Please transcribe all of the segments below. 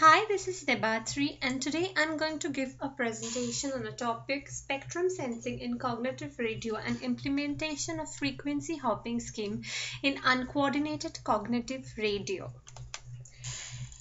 Hi, this is Debatri and today I'm going to give a presentation on a topic spectrum sensing in cognitive radio and implementation of frequency hopping scheme in uncoordinated cognitive radio.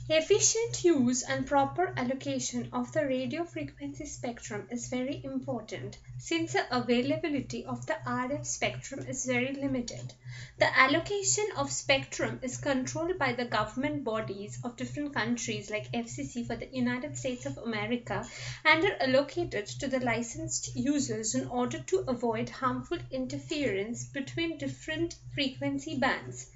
Efficient use and proper allocation of the radio frequency spectrum is very important since the availability of the RF spectrum is very limited. The allocation of spectrum is controlled by the government bodies of different countries like FCC for the United States of America and are allocated to the licensed users in order to avoid harmful interference between different frequency bands.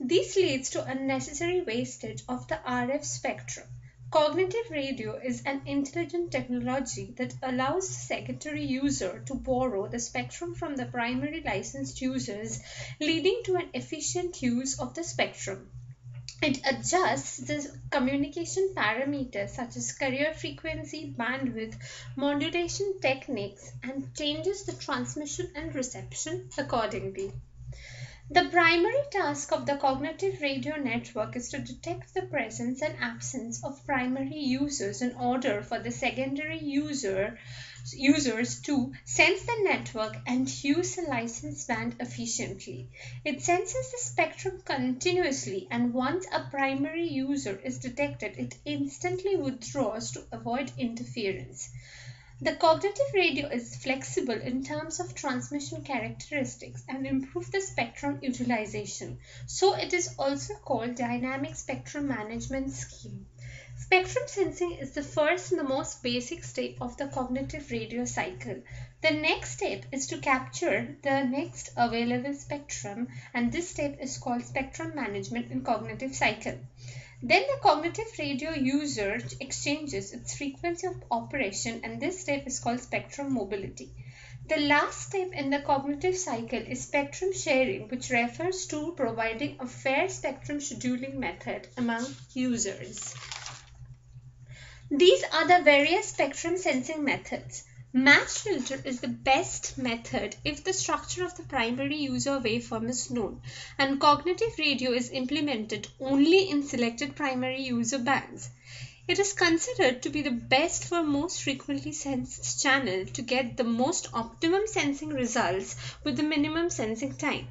This leads to unnecessary wastage of the RF spectrum. Cognitive radio is an intelligent technology that allows the secondary user to borrow the spectrum from the primary licensed users, leading to an efficient use of the spectrum. It adjusts the communication parameters such as carrier frequency, bandwidth, modulation techniques, and changes the transmission and reception accordingly. The primary task of the cognitive radio network is to detect the presence and absence of primary users in order for the secondary user users to sense the network and use the license band efficiently. It senses the spectrum continuously and once a primary user is detected, it instantly withdraws to avoid interference. The cognitive radio is flexible in terms of transmission characteristics and improve the spectrum utilization. So it is also called dynamic spectrum management scheme. Spectrum sensing is the first and the most basic step of the cognitive radio cycle. The next step is to capture the next available spectrum and this step is called spectrum management in cognitive cycle. Then the cognitive radio user exchanges its frequency of operation and this step is called spectrum mobility. The last step in the cognitive cycle is spectrum sharing which refers to providing a fair spectrum scheduling method among users. These are the various spectrum sensing methods. Match filter is the best method if the structure of the primary user waveform is known and cognitive radio is implemented only in selected primary user bands. It is considered to be the best for most frequently sensed channel to get the most optimum sensing results with the minimum sensing time.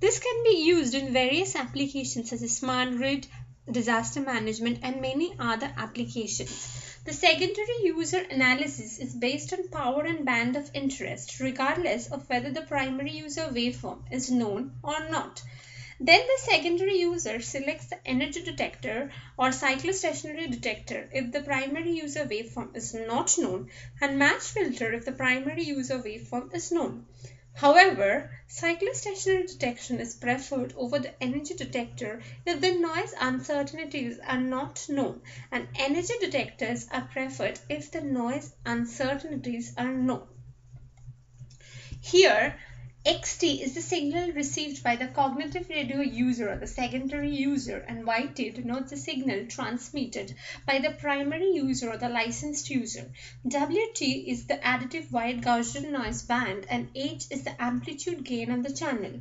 This can be used in various applications such as smart grid, disaster management and many other applications. The secondary user analysis is based on power and band of interest regardless of whether the primary user waveform is known or not. Then the secondary user selects the energy detector or cyclostationary detector if the primary user waveform is not known and match filter if the primary user waveform is known. However, cyclostationary detection is preferred over the energy detector if the noise uncertainties are not known and energy detectors are preferred if the noise uncertainties are known. Here, xt is the signal received by the cognitive radio user or the secondary user and yt denotes the signal transmitted by the primary user or the licensed user. wt is the additive white Gaussian noise band and h is the amplitude gain of the channel.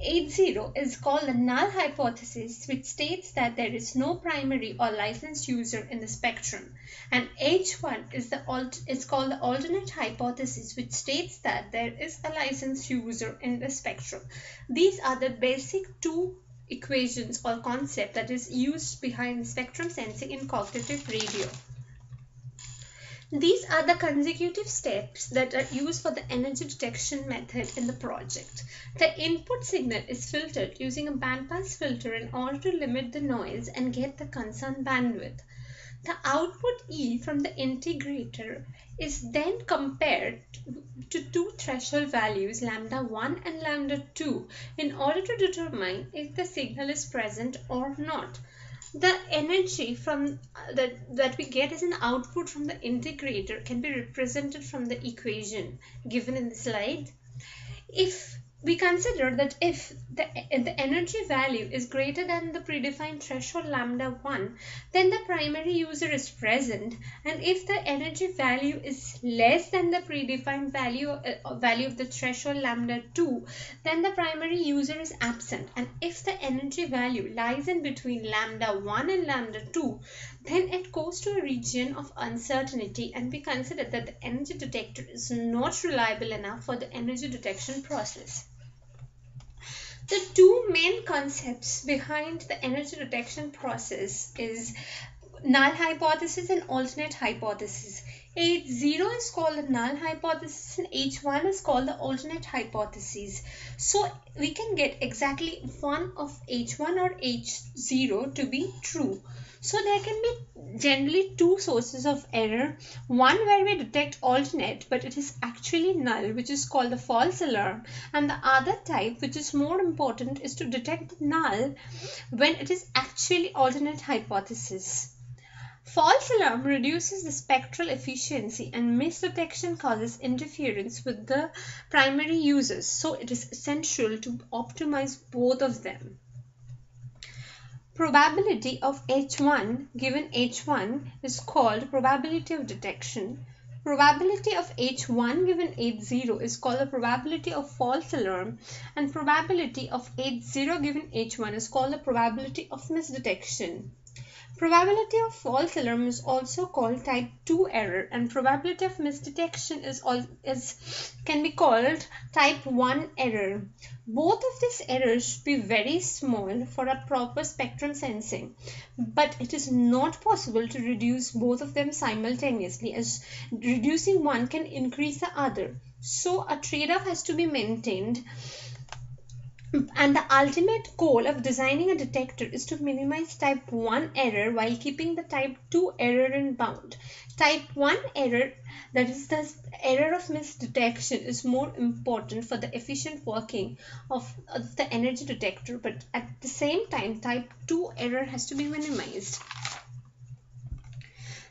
H0 is called the null hypothesis which states that there is no primary or licensed user in the spectrum and H1 is, the is called the alternate hypothesis which states that there is a licensed user in the spectrum. These are the basic two equations or concept that is used behind spectrum sensing in cognitive radio. These are the consecutive steps that are used for the energy detection method in the project. The input signal is filtered using a bandpass filter in order to limit the noise and get the concerned bandwidth. The output E from the integrator is then compared to two threshold values lambda 1 and lambda 2 in order to determine if the signal is present or not the energy from uh, that that we get as an output from the integrator can be represented from the equation given in the slide. If we consider that if the, the energy value is greater than the predefined threshold lambda 1 then the primary user is present. And if the energy value is less than the predefined value uh, value of the threshold lambda 2 then the primary user is absent. And if the energy value lies in between lambda 1 and lambda 2 then it goes to a region of uncertainty and we consider that the energy detector is not reliable enough for the energy detection process. The two main concepts behind the energy detection process is null hypothesis and alternate hypothesis. H0 is called the null hypothesis and H1 is called the alternate hypothesis. So we can get exactly one of H1 or H0 to be true. So there can be generally two sources of error. One where we detect alternate but it is actually null which is called the false alarm and the other type which is more important is to detect null when it is actually alternate hypothesis. False alarm reduces the spectral efficiency and misdetection causes interference with the primary users so it is essential to optimize both of them. Probability of H1 given H1 is called probability of detection. Probability of H1 given H0 is called the probability of false alarm and probability of H0 given H1 is called the probability of misdetection. Probability of false alarm is also called type 2 error and probability of misdetection is, all, is can be called type 1 error. Both of these errors should be very small for a proper spectrum sensing but it is not possible to reduce both of them simultaneously as reducing one can increase the other. So a trade-off has to be maintained and the ultimate goal of designing a detector is to minimize type 1 error while keeping the type 2 error in bound. Type 1 error, that is the error of misdetection, is more important for the efficient working of, of the energy detector, but at the same time, type 2 error has to be minimized.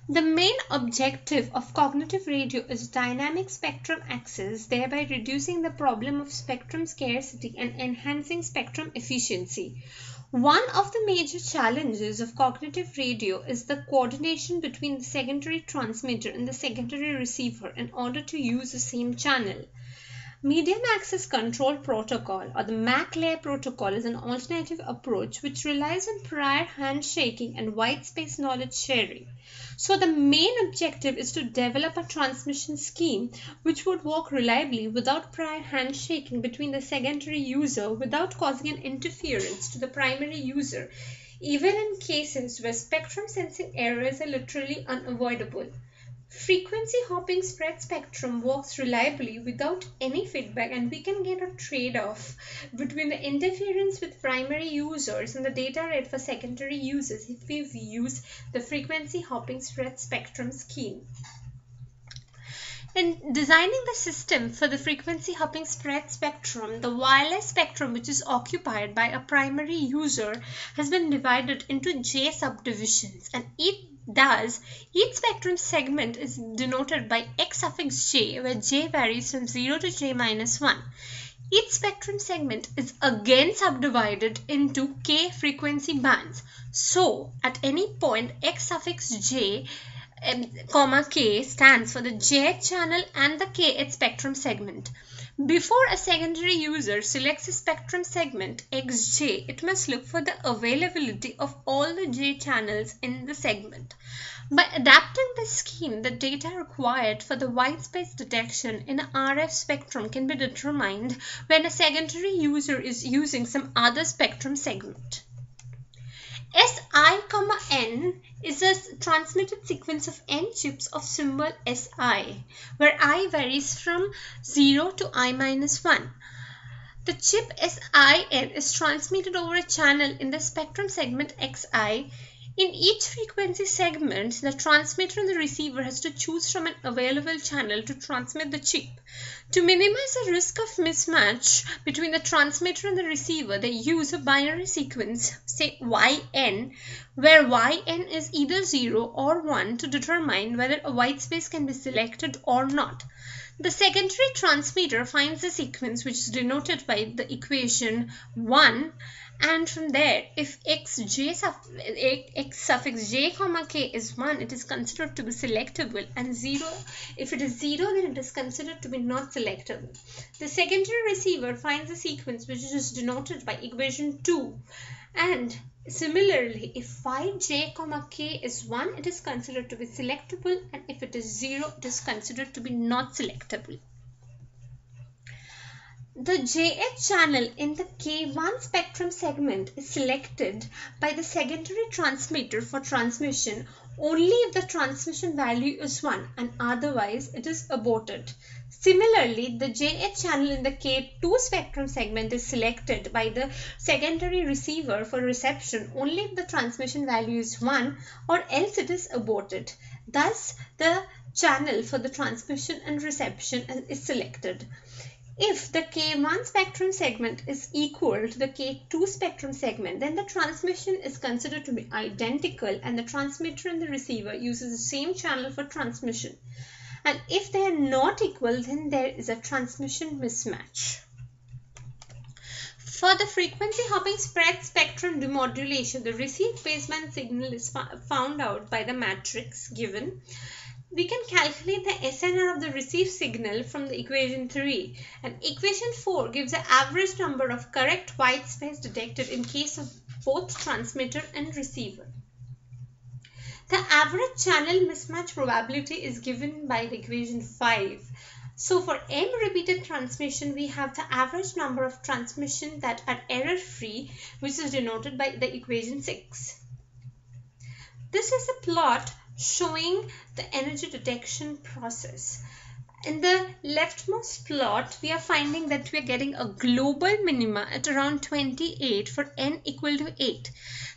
The main objective of cognitive radio is dynamic spectrum access, thereby reducing the problem of spectrum scarcity and enhancing spectrum efficiency. One of the major challenges of cognitive radio is the coordination between the secondary transmitter and the secondary receiver in order to use the same channel. Medium Access Control Protocol or the MAC layer protocol is an alternative approach which relies on prior handshaking and white space knowledge sharing. So the main objective is to develop a transmission scheme which would work reliably without prior handshaking between the secondary user without causing an interference to the primary user even in cases where spectrum sensing errors are literally unavoidable. Frequency hopping spread spectrum works reliably without any feedback and we can get a trade-off between the interference with primary users and the data rate for secondary users if we use the frequency hopping spread spectrum scheme. In designing the system for the frequency hopping spread spectrum, the wireless spectrum which is occupied by a primary user has been divided into J subdivisions and each Thus, each spectrum segment is denoted by x suffix j where j varies from 0 to j minus 1. Each spectrum segment is again subdivided into k frequency bands. So, at any point x suffix j Um, comma k stands for the j channel and the kth spectrum segment. Before a secondary user selects a spectrum segment xj, it must look for the availability of all the j channels in the segment. By adapting this scheme, the data required for the white space detection in a RF spectrum can be determined when a secondary user is using some other spectrum segment. Si, n is a transmitted sequence of n chips of symbol Si, where i varies from 0 to i minus 1. The chip SIN is transmitted over a channel in the spectrum segment Xi in each frequency segment, the transmitter and the receiver has to choose from an available channel to transmit the chip. To minimize the risk of mismatch between the transmitter and the receiver, they use a binary sequence, say YN, where YN is either 0 or 1 to determine whether a white space can be selected or not. The secondary transmitter finds the sequence which is denoted by the equation 1 and from there if x j x suffix j comma k is 1 it is considered to be selectable. And 0 if it is 0 then it is considered to be not selectable. The secondary receiver finds the sequence which is denoted by equation 2 and similarly if 5j comma k is 1 it is considered to be selectable. And if it is 0 it is considered to be not selectable the JH channel in the K1 spectrum segment is selected by the secondary transmitter for transmission only if the transmission value is 1 and otherwise it is aborted. Similarly, the JH channel in the K2 spectrum segment is selected by the secondary receiver for reception only if the transmission value is 1 or else it is aborted. Thus, the channel for the transmission and reception is selected. If the K1 spectrum segment is equal to the K2 spectrum segment, then the transmission is considered to be identical and the transmitter and the receiver uses the same channel for transmission. And if they are not equal, then there is a transmission mismatch. For the frequency hopping spread spectrum demodulation, the received baseband signal is found out by the matrix given we can calculate the SNR of the received signal from the equation 3 and equation 4 gives the average number of correct white space detected in case of both transmitter and receiver. The average channel mismatch probability is given by the equation 5. So for m repeated transmission, we have the average number of transmission that are error free, which is denoted by the equation 6. This is a plot showing the energy detection process. In the leftmost plot, we are finding that we are getting a global minima at around 28 for n equal to 8.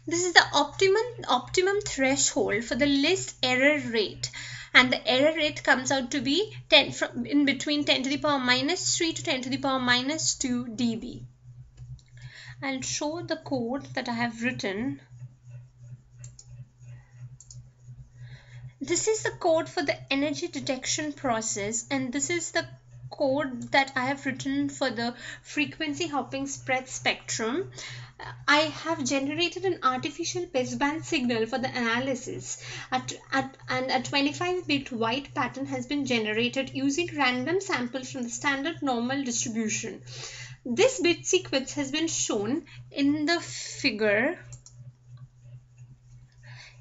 This is the optimum, optimum threshold for the least error rate and the error rate comes out to be 10 from in between 10 to the power minus 3 to 10 to the power minus 2 dB. I'll show the code that I have written This is the code for the energy detection process and this is the code that I have written for the frequency hopping spread spectrum. I have generated an artificial baseband signal for the analysis at, at, and a 25 bit white pattern has been generated using random samples from the standard normal distribution. This bit sequence has been shown in the figure.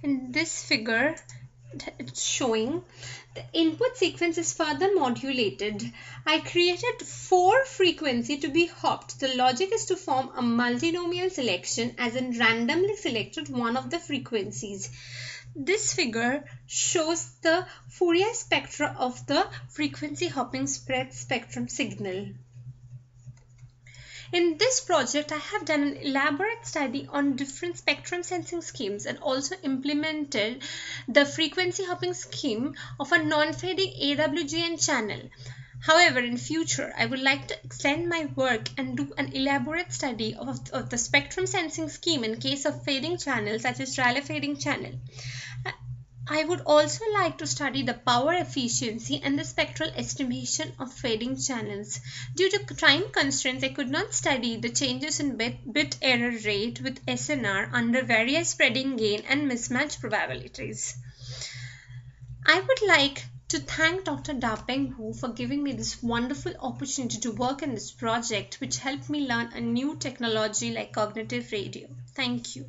In this figure, showing the input sequence is further modulated. I created four frequency to be hopped. The logic is to form a multinomial selection as in randomly selected one of the frequencies. This figure shows the Fourier spectra of the frequency hopping spread spectrum signal. In this project, I have done an elaborate study on different spectrum sensing schemes and also implemented the frequency hopping scheme of a non-fading AWGN channel. However, in future, I would like to extend my work and do an elaborate study of, of the spectrum sensing scheme in case of fading channels such as Rayleigh fading channel. I would also like to study the power efficiency and the spectral estimation of fading channels. Due to time constraints, I could not study the changes in bit, bit error rate with SNR under various spreading gain and mismatch probabilities. I would like to thank Dr. Dapeng Wu for giving me this wonderful opportunity to work in this project which helped me learn a new technology like cognitive radio. Thank you.